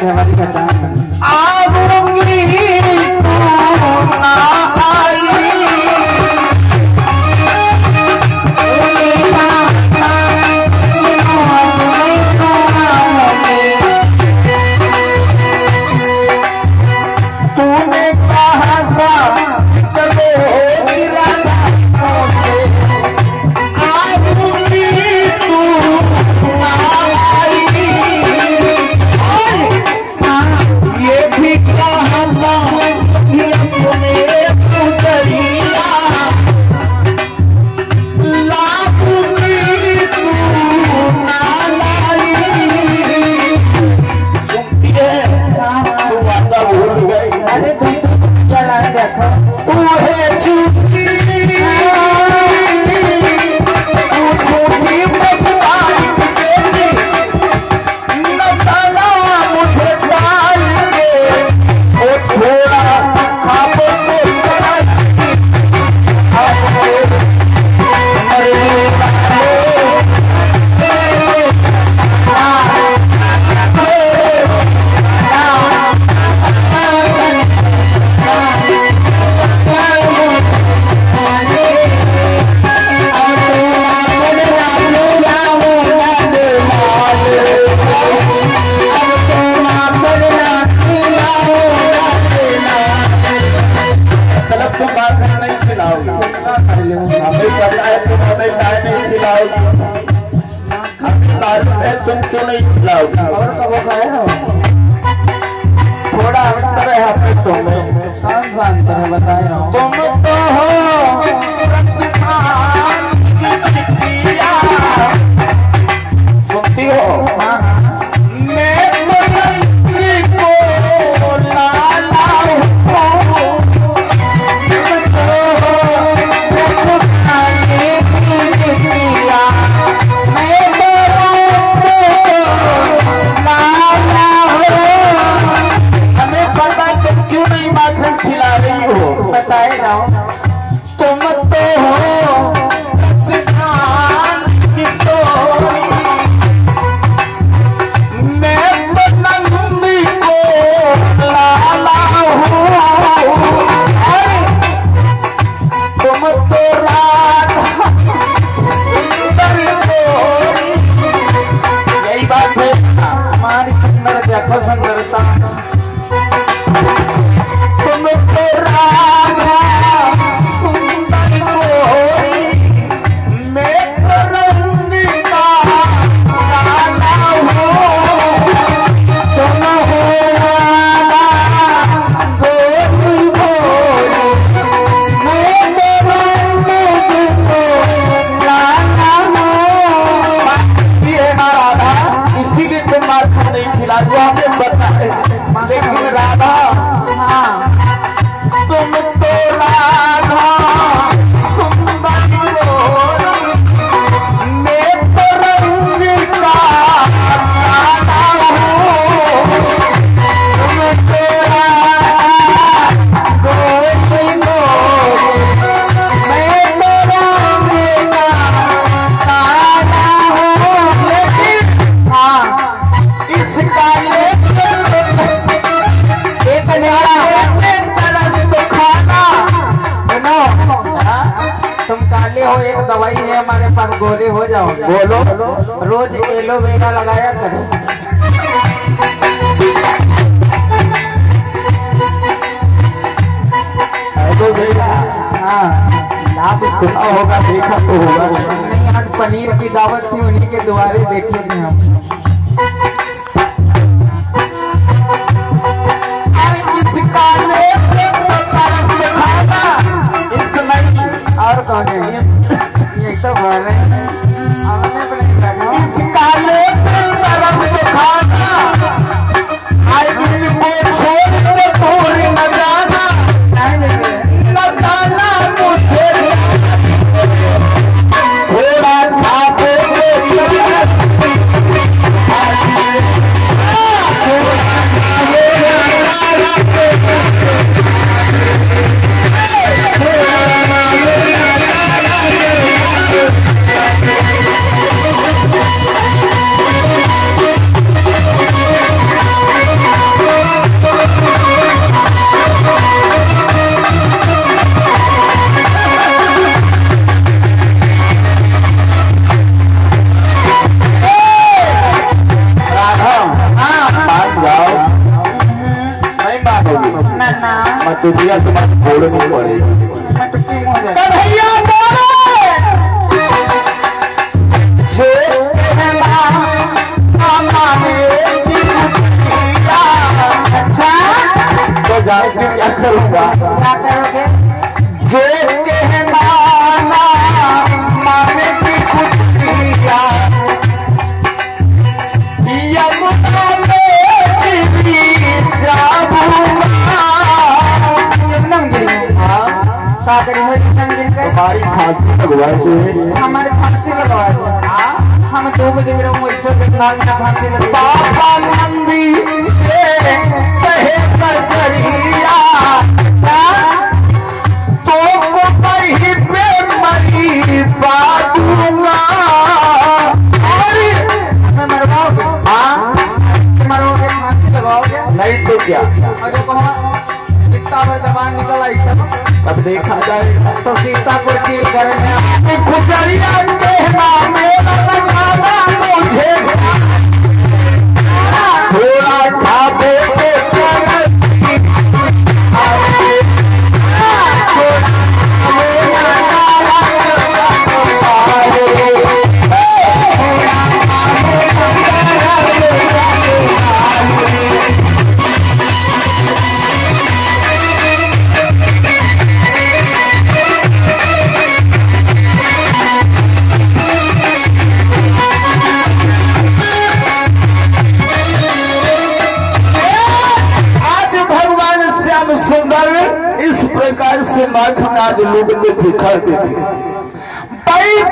Jawa Ah. तुम क्यों नहीं खिलाओगे और कब खाए हो थोड़ा अंतर है आप तुम शान शान तरह बताए तुम तो हो से हमारे पास गोरे हो जाओ। बोलो। रोज एलोवेरा लगाया करो। हाँ। आप सुना होगा देखा तो होगा। नहीं आज पनीर की दावत थी उन्हीं के द्वारे देखे थे हम। तो और कौन है? Thank you so much. तो भैया तुम्हारे गोड़ में पड़ेगी मटकी हो जाए कन्हैया बोले जो कहना हमारे अच्छा तो जान के क्या करूँगा सागरी हो नमगिरी कर हमारी फांसी लगवा दे हमारे फांसी लगवा दो हम दो बजे मेरा मुझसे बिहार में फांसी लगवा बाबा नंदी से कहे कचरिया तो को कहीं पे मरी बादूँगा अरे मैं मरवाओगे हाँ? नहीं तो क्या? जो कहो कितना बार जबान निकल आई देखा जाए तो सीतापुर की घर में आज लोग बिखरते थे बड़ी